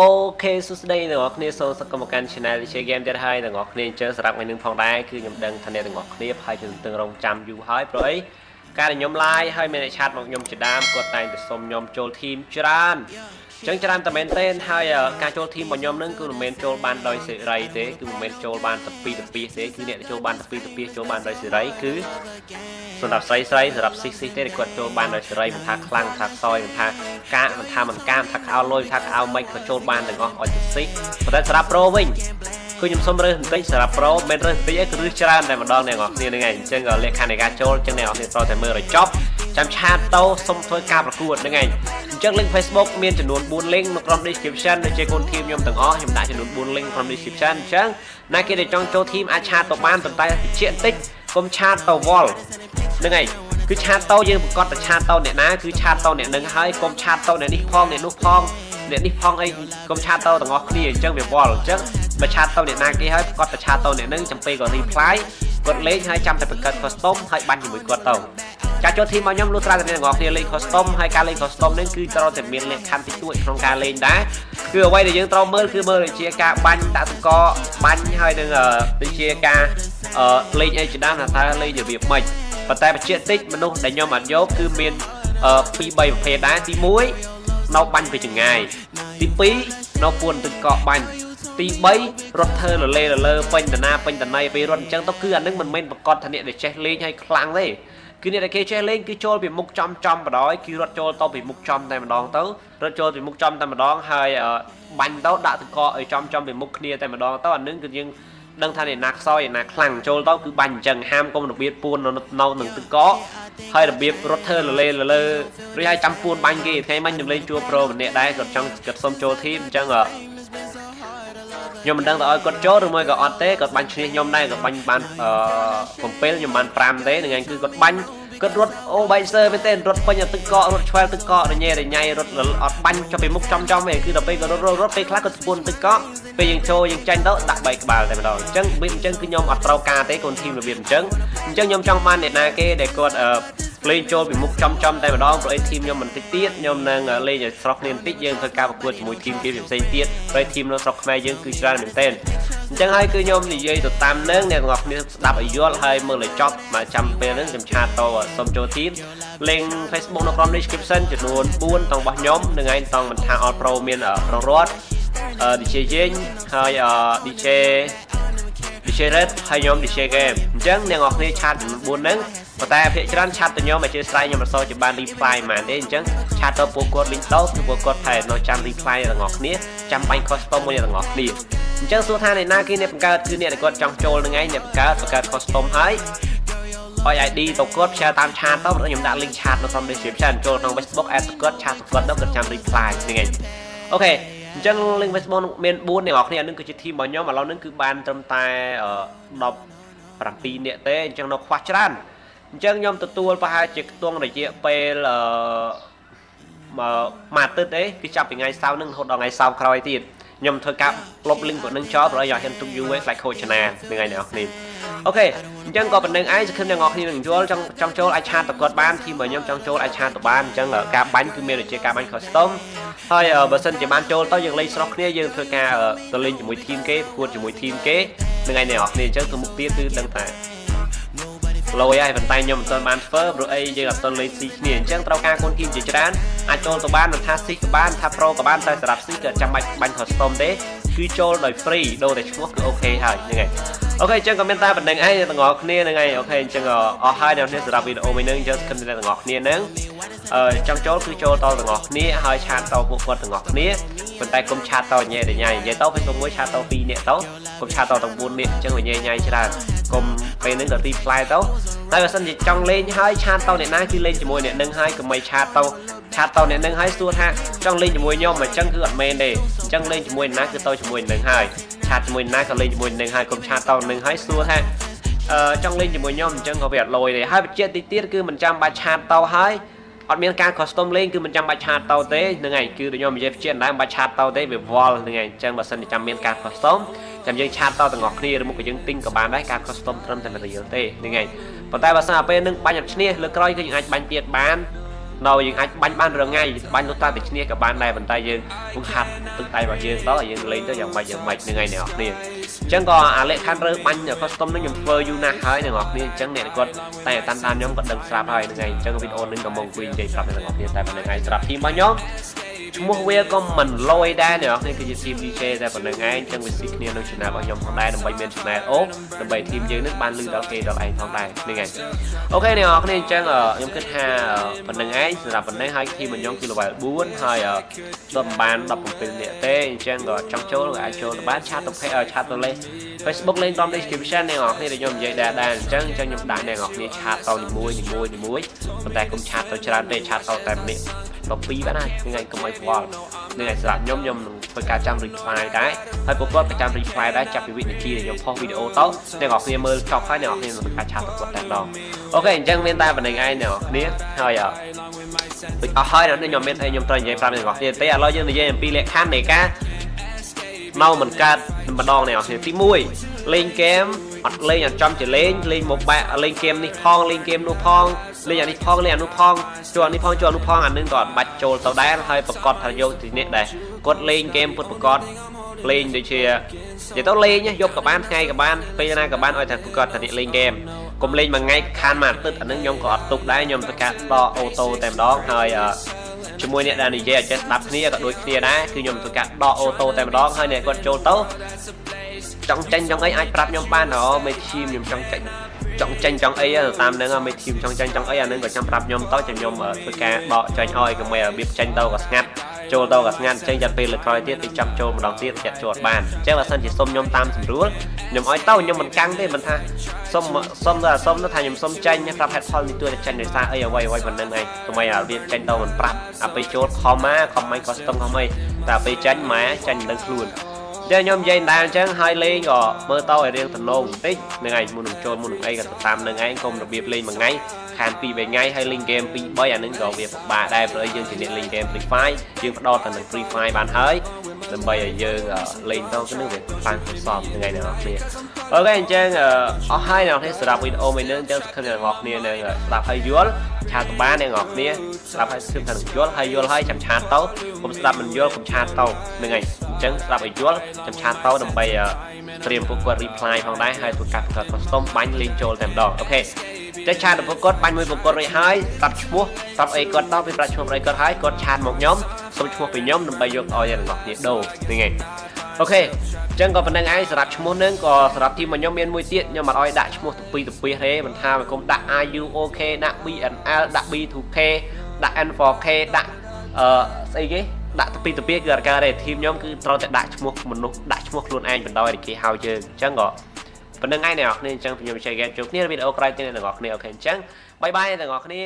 អូខេសួស្តីអ្នកនរគ្នាសូមស្វាគមន៍មកកាន់ Channel DJ Game ទៀតហើយអ្នកនរគ្នាអញ្ចឹងសម្រាប់ថ្ងៃនេះផងដែរគឺខ្ញុំដឹងថាអ្នកទាំងអស់គ្នាប្រហែលជាទន្ទឹងរង់ចាំយូរហើយព្រោះអីការដែលខ្ញុំ live ហើយមានអ្នកឆាតមកខ្ញុំជាដើមគាត់តែងតែសុំខ្ញុំចូល team ច្រើនអញ្ចឹងច្រើនតែមែនទេហើយការចូល team របស់ខ្ញុំនឹងគឺមិនមែនចូលបានដោយសេរីទេគឺមិនមែនចូលបានតែពីរទៅពីរទេគឺអ្នកចូលបានតែពីរទៅពីរចូលបានដោយសេរីគឺសម្រាប់ស្រីស្រីសម្រាប់ស៊ីស៊ីទេគាត់ចូលបានដោយសេរីមិនថាខ្លាំងថាខ្សោយមិនថាកាកមិនថាមិនកាមថាខោលុយថាខោមិនក៏ចូលបានទាំងអស់ឲ្យទៅស៊ីប៉ុន្តែសម្រាប់ប្រូវិញគឺខ្ញុំសុំរើសបន្តិចសម្រាប់ប្រូមិនរើសបន្តិចឯងគឺរើសច្រើនតែម្ដងអ្នកនរគ្នាហ្នឹងឯងអញ្ចឹងលក្ខខណ្ឌនៃការចូលអញ្ចឹងអ្នកនរគ្នាត្រូវតែមើលឲ្យចប់ចាំឆាតតោសុំធ្វើការប្រកួតហ្នឹងឯង អញ្ចឹង link Facebook មានចំនួន4 link នៅក្នុង description ដូចជាកូនធីមខ្ញុំទាំងអស់ខ្ញុំដាក់ចំនួន4 link ក្នុង description អញ្ចឹងណាគេដែលចង់ចូលធីមអាចឆាតទៅបានប៉ុន្តែតិចបន្តិចកុំឆាតទៅវល់ហ្នឹងឯងគឺឆាតតោយើងប្រកាសតែឆាតតោអ្នកណាគឺឆាតតោអ្នកនឹងហើយកុំឆាតតោអ្នកនេះផងអ្នកនោះផងអ្នកនេះផងអីកុំឆាតតោទាំងអស់គ្នាអញ្ចឹងវាវល់អញ្ចឹងបើឆាតតោអ្នកណាគេហើយគាត់តែឆាតតោអ្នកនឹងចាំពេលគាត់ reply គាត់លេងហើយចាំតែបង្កើត custom ហើយបាញ់ជាមួយគាត់ទៅ ការចូលធីមរបស់ខ្ញុំលុះត្រាតែអ្នកទាំងអស់គ្នាលេង custom ហើយការលេង custom នេះគឺត្រូវតែមានលក្ខខណ្ឌតិចតួចក្នុងការលេងដែរគឺអ្វីដែលយើងត្រូវមើលគឺមើលដូចជាការបាញ់ដាក់តកបាញ់ហើយនឹងដូចជាការលេងអីជាដើមថាតើលេងរបៀបម៉េចប៉ុន្តែបច្ចេកតិចមនុស្សដែលខ្ញុំអត់យកគឺមាន2 3ប្រភេទដែរទី1នៅបាញ់ពីចង្ងាយទី2នៅពួនទឹកកកបាញ់ទី3រត់ធ្វើលលេលលើពេញតាណាពេញតណៃពេលរត់អញ្ចឹងទៅគឺអានឹងមិនមែនប្រកាសថាអ្នកដែលចេះលេងឲ្យខ្លាំងទេ គឺអ្នកដែលគេចេះលេងគឺចូលពីមុខចំចំបដ ாய் គឺរត់ចូលទៅពីមុខចំតែម្ដងទៅរត់ចូលពីមុខចំតែម្ដងហើយបាញ់ទៅដាក់ទឹកកកឲ្យចំចំពីមុខគ្នាតែម្ដងទៅអានឹងគឺយើងដឹងថាអ្នកណាខ្សោយអ្នកណាខ្លាំងចូលទៅគឺបាញ់អញ្ចឹងហាមកុំរបៀបពួននៅនៅនឹងទឹកកកហើយរបៀបរត់ធ្វើលលេលលើឬឲ្យចាំពួនបាញ់គេថ្ងៃមិញខ្ញុំលេងជួប្រូម្នាក់ដែរគាត់ចង់គាត់សុំចូលធីមអញ្ចឹងខ្ញុំមិនដឹងទៅឲ្យគាត់ចូលឬមួយក៏អត់ទេគាត់បាញ់ឈ្នះខ្ញុំដែរគាត់បាញ់បានអឺ7ខ្ញុំបាន5ទេនឹងឯងគឺគាត់បាញ់ គាត់រត់អូបៃសឺមែនទេរត់ពេញទឹកកករត់ឆ្វែលទឹកកករញ៉េរញ៉ៃរត់អត់បាញ់ចុះពីមុខចំចំទេគឺដល់ពេលគាត់រត់រត់ពេលខ្លះគាត់ស្ពួនទឹកកកពេលយើងចូលយើងចាញ់ទៅដាក់បីក្បាលតែម្ដងអញ្ចឹងវាអញ្ចឹងគឺខ្ញុំអត់ត្រូវការទេកូនធីមរបៀបអញ្ចឹងអញ្ចឹងខ្ញុំចង់បានអ្នកណាគេដែលគាត់លេងចូលពីមុខចំចំតែម្ដងព្រោះឯធីមខ្ញុំបន្តិចទៀតខ្ញុំនឹងលេងឲ្យស្រស់គ្នាបន្តិចយើងធ្វើការប្រកួតជាមួយធីមគេផ្សេងទៀតព្រោះធីមនៅស្រុកខ្មែរយើងគឺច្រើនមែនទែន អញ្ចឹងហើយគឺខ្ញុំនិយាយទៅតាមនឹងអ្នកទាំងអស់គ្នាស្ដាប់ឲ្យយល់ហើយមើលឲ្យចប់មកចាំពេលហ្នឹងខ្ញុំឆាតតសូមចូលធីម link Facebook នៅក្នុង description ចំនួន4តង់របស់ខ្ញុំនឹងឯងតង់មិនថា All Pro មានប្ររត់អឺ DJ យេងហើយ DJ DJ Red ហើយខ្ញុំ DJ Game អញ្ចឹងអ្នកនរគ្នាឆាតចំនួន4ហ្នឹងប៉ុន្តែភាគច្រើនឆាត់ទៅខ្ញុំអធិស្ឋានខ្ញុំអត់សូវជាបាន reply ហ្មងទេអញ្ចឹង ឆាត់ទៅពួកគាត់ link ទៅគឺពួកគាត់ថែនៅចាំ reply ទាំងអស់គ្នាចាំបាញ់ custom មួយទាំងអស់គ្នាអញ្ចឹងសួរថាអ្នកណាគេអ្នកបង្កើតគឺអ្នកដែលគាត់ចង់ចូលនឹងឯងអ្នកបង្កើតបង្កើត custom ហើយឲ្យ ID ទៅគាត់ share តាមឆាតទៅខ្ញុំដាក់ link ឆាតនៅក្នុង description ចូលក្នុង Facebook add ទៅគាត់ឆាតទៅគាត់ទៅគាត់ចាំ reply ហ្នឹងឯងអូខេអញ្ចឹង link Facebook មាន4អ្នកនរគ្នានឹងគឺជា team របស់ខ្ញុំឥឡូវនេះគឺបានត្រឹមតែ17នាក់ទេអញ្ចឹងនៅខ្វះច្រើនអញ្ចឹងខ្ញុំទទួលប្រហែលជាខ្ទង់រយៈពេលអឺ មួយអាទិត្យទេគឺចាប់ពីថ្ងៃសៅរ៍នឹងរហូតដល់ថ្ងៃសៅរ៍ក្រោយទៀតខ្ញុំធ្វើការលុប link ពួកនឹងចោលព្រោះយកហ៊ានទុកយូរឯងខ្លាចខូចឆាណានឹងឯងអ្នកនរគ្នាអូខេអញ្ចឹងក៏ប៉ុណ្្នឹងឯងសង្ឃឹមអ្នកនរគ្នានឹងយល់ចង់ចង់ចូលអាចឆាតទៅគាត់បានធីមរបស់ខ្ញុំចង់ចូលអាចឆាតទៅបានអញ្ចឹងការបាញ់គឺមានដូចជាការបាញ់ custom ហើយបើសិនជាបានចូលទៅយើងលេងស្រស់គ្នាយើងធ្វើការទៅលេងជាមួយធីមគេប្រកួតជាមួយធីមគេនឹងឯងអ្នកនរគ្នាអញ្ចឹងទៅមុខទៀតគឺដឹងថា លយហើយប៉ុន្តែខ្ញុំមិនទាន់បានធ្វើព្រោះអីយើងអត់ទាន់លេងស៊ីគ្នាអញ្ចឹងត្រូវការកូនធីមជាច្រើនអាចចូលទៅបានមិនថាស៊ីក៏បានថាប្រូក៏បានតែសម្រាប់ស៊ីក៏ចាំបាច់បាញ់ custom ទេគឺចូលដោយ free ដូរតែឈ្មោះគឺអូខេហើយហ្នឹងហើយអូខេអញ្ចឹងក៏មានតែប៉ុណ្្នឹងឯងទាំងអស់គ្នាហ្នឹងហើយអូខេអញ្ចឹងអស់ហើយអ្នកនេះសម្រាប់វីដេអូមួយហ្នឹងអញ្ចឹងស្គមទាំងអស់គ្នាហ្នឹងអឺចង់ចូលគឺចូលតទាំងអស់គ្នាហើយឆាតតពួកគាត់ទាំងអស់គ្នាប៉ុន្តែកុំឆាតតញ៉ែញ៉ៃនិយាយទៅ Facebook មួយឆាតត2នាក់ទៅកុំឆាតតទាំង4នាក់អញ្ចឹងញ៉ៃញ៉ៃច្រើន កុំពេលហ្នឹងក៏ទីផ្លែទៅតែបើសិនជាចង់លេងហើយឆាតតអ្នកណាគឺលេងជាមួយអ្នកនឹងហើយកុំឲ្យឆាតទៅឆាតតអ្នកនឹងហើយសួរថាចង់លេងជាមួយខ្ញុំអញ្ចឹងគឺអត់មែនទេអញ្ចឹងលេងជាមួយអ្នកណាគឺទៅជាមួយនឹងហើយឆាតជាមួយណាក៏លេងជាមួយនឹងហើយកុំឆាតតនឹងហើយសួរថាអឺចង់លេងជាមួយខ្ញុំអញ្ចឹងក៏វាអត់លយទេហើយបច្ចេកតិចទៀតគឺមិនចាំបាច់ឆាតតហើយអត់មានការ custom លេងគឺមិនចាំបាច់ឆាតតទេហ្នឹងហើយគឺដូចខ្ញុំនិយាយជាដែរមិនបាច់ឆាតតទេវាវល់ហ្នឹងហើយអញ្ចឹងបើសិនជាចាំមានការ custom ចាំយើងឆាតតទាំងអស់គ្នាឬមកក៏យើងទិញក៏បានដែរការ custom ត្រឹមតែ real ទេហ្នឹងហើយប៉ុន្តែបើសិនអាពេលនឹងបាញ់អត់ឈ្នះលើក្រោយគឺយើងអាចបាញ់ទៀតបាននៅយើងអាចបាញ់បានរងថ្ងៃបាញ់លុតតាតែឈ្នះក៏បានដែរប៉ុន្តែយើងពុកហាត់ទឹកដៃរបស់យើងទៅឲ្យយើងលេងទៅយ៉ាងម៉េចយ៉ាងម៉េចហ្នឹងហើយអ្នកនរគ្នាអញ្ចឹងក៏អាលក្ខខណ្ឌរើបាញ់ custom នេះខ្ញុំធ្វើយូរណាស់ហើយអ្នកនរគ្នាអញ្ចឹងអ្នកគាត់តែតាន់តានខ្ញុំក៏ដឹងស្រាប់ហើយហ្នឹងហើយអញ្ចឹងវីដេអូនេះក៏មកអង្គុយនិយាយប្រាប់អ្នកនរគ្នាតែប៉ុណ្្នឹងហើយសម្រាប់ធីមរបស់ខ្ញុំ ឈ្មោះវាក៏មិនលយដែរអ្នកនរគ្នាគឺជា team DJ តែប៉ុណ្្នឹងឯងអញ្ចឹងវាស៊ីគ្នានៅ channel របស់ខ្ញុំផងដែរដើម្បីមាន channel អូដើម្បី team យើងនឹងបានលឺដល់គេដល់ឯងផងដែរហ្នឹងហើយអូខេអ្នកនរគ្នាអញ្ចឹងខ្ញុំគិតថាប៉ុណ្្នឹងឯងសម្រាប់ប៉ុណ្្នេះហើយ team របស់ខ្ញុំគឺ level 4ហើយដល់បាន17នាក់ទេអញ្ចឹងក៏ចង់ចូលក៏អាចចូលទៅបានឆាតទៅឆាតទៅលេ Facebook លេងតាម description អ្នកនរគ្នាដែលខ្ញុំនិយាយដែរដែរអញ្ចឹងអញ្ចឹងខ្ញុំដាក់អ្នកនរគ្នាឆាតទៅនីមួយនីមួយនីមួយប៉ុន្តែកុំឆាតទៅច្រើនទេឆាតទៅតែម្នាក់ 12បានហើយថ្ងៃកុំឲ្យខ្វល់នឹងឲ្យសម្រាប់ខ្ញុំខ្ញុំនឹងធ្វើការចាំ reply ដែរហើយពួកគាត់ក៏ចាំ reply ដែរចាប់ពីវិនាទីដែលខ្ញុំផុសវីដេអូទៅអ្នកនរគ្នាមើលចប់ហើយអ្នកនរគ្នានឹងធ្វើការឆាតទៅគាត់តែម្ដងអូខេអញ្ចឹងមានតែប៉ុណ្្នឹងឯងអ្នកនរគ្នាហើយអស់ហើយខ្ញុំមានខ្ញុំត្រូវនិយាយប្រាប់អ្នកនរគ្នាទេឥឡូវយើងនិយាយអំពីលក្ខខណ្ឌនៃការនៅមិនកើតម្ដងអ្នកនរគ្នាទី1លេងហ្គេម អត់លេងអត់ចំជាលេងលេងមកបែកលេងហ្គេមនេះផងលេងហ្គេមនោះផងលេងអានេះផងលេងអានោះផងចូលអានេះផងចូលអានោះផងអានឹងក៏អត់បាច់ចូលទៅដែរហើយប្រកាសថាយកទីនេះដែរគាត់លេងហ្គេមពុតប្រកាសលេងដូចជានិយាយទៅលេងយកក៏បានថ្ងៃក៏បានពេលណាក៏បានឲ្យតែប្រកាសថានេះលេងហ្គេមកុំលេងមួយថ្ងៃខានមួយអាទិត្យអានឹងខ្ញុំក៏អត់ទុកដែរខ្ញុំធ្វើការដកអូតូតែម្ដងហើយជាមួយអ្នកដែលនិយាយឲ្យចេះស្ដាប់គ្នាក៏ដូចគ្នាដែរគឺខ្ញុំធ្វើការដកអូតូតែម្ដងហើយអ្នកគាត់ចូលទៅ ចង់ចេញចង់អីអាចប្រាប់ខ្ញុំបានអូមេធីមខ្ញុំចង់ចេញចង់ចេញចង់អីតាមហ្នឹងមេធីមចង់ចេញចង់អីអាហ្នឹងក៏ចាំប្រាប់ខ្ញុំទៅចាំខ្ញុំធ្វើការដកចេញឲ្យកុំឲ្យរបៀបចេញទៅក៏ស្ងាត់ចូលទៅក៏ស្ងាត់ចេញចាំពេលលើក្រោយទៀតទៅចាំចូលម្ដងទៀតចាត់ជាប់បានអញ្ចឹងបើសិនជាសុំខ្ញុំតាមស្រួលខ្ញុំឲ្យទៅខ្ញុំមិនកាំងទេមិនថាសុំសុំទៅសុំទៅថាខ្ញុំសុំចេញប្រាប់ហេតុផលនេះទួតែចេញដោយសារអីអ្វីអ្វីប៉ុណ្្នឹងឯងកុំឲ្យរបៀបចេញទៅមិនប្រាប់អាពេលចូលខំមកខំមិនក៏ស្ទឹងខំអីតែពេលចេញម៉ែចេញមិនដឹងខ្លួន ចឹងខ្ញុំនិយាយដែរអញ្ចឹងហើយលេងក៏មើលទៅឲ្យរៀងទំនងបន្តិចហ្នឹងហើយមុននឹងចូលមុននឹងអីក៏ទៅតាមនឹងឯងកុំរបៀបលេងមួយថ្ងៃខាន2 3ថ្ងៃហើយលេងហ្គេម2 3អានឹងក៏វាពិបាកដែរព្រោះយើងជាអ្នកលេងហ្គេម Free Fire យើងផ្ដោតទៅនឹង Free Fire បានហើយ ដើម្បីឲ្យយើងលេងទៅគឺនឹងវាខ្លាំងគ្រប់សពថ្ងៃអ្នកនរគ្នាអូខេអញ្ចឹងអស់ហើយអ្នកនរគ្នាសម្រាប់វីដេអូមួយនេះអញ្ចឹងសង្ឃឹមអ្នកនរគ្នានឹងស្ដាប់ហើយយល់ឆាតបានអ្នកនរគ្នាស្ដាប់ហើយសង្ឃឹមថានឹងយល់ហើយយល់ហើយចាំឆាតទៅកុំស្ដាប់មិនយល់កុំឆាតទៅហ្នឹងហើយអញ្ចឹងស្ដាប់ឲ្យយល់ចាំឆាតទៅដើម្បីត្រៀមពួកគាត់ reply ផងដែរហើយធ្វើការបង្កើត custom បាញ់លេងចូលតែម្ដងអូខេ តែឆាតរបស់គាត់បាញ់មួយប្រកបរួចហើយស្ដាប់ឈ្មោះស្ដាប់អីគាត់ទៅពីប្រាក់ឈ្មោះអីគាត់ហើយគាត់ឆាតមកខ្ញុំសុំឈ្មោះពីខ្ញុំដើម្បីយកឲ្យអ្នកនរគ្នាដូរហ្នឹងហើយអូខេអញ្ចឹងក៏ប៉ុណ្្នឹងឯងសម្រាប់ឈ្មោះនឹងក៏សម្រាប់ទីមខ្ញុំមានមួយទៀតខ្ញុំអត់ឲ្យដាក់ឈ្មោះទៅពីទៅពីទេមិនថាមកគុំដាក់ IUOK ដាក់ BNL ដាក់ B2K ដាក់ N4K ដាក់អឺស្អីគេដាក់ទៅពីទៅពីគឺអត់កើតទេធីមខ្ញុំគឺត្រូវតែដាក់ឈ្មោះមនុស្សដាក់ឈ្មោះខ្លួនឯងបណ្ដោយឲ្យគេហៅយើងអញ្ចឹងក៏ ប៉ុណ្្នឹងឯងអ្នកនរគ្នាអញ្ចឹងខ្ញុំជ័យហ្គេមជួបគ្នាវីដេអូក្រោយទៀតអ្នកនរគ្នាអូខេអញ្ចឹងបាយបាយអ្នកនរគ្នា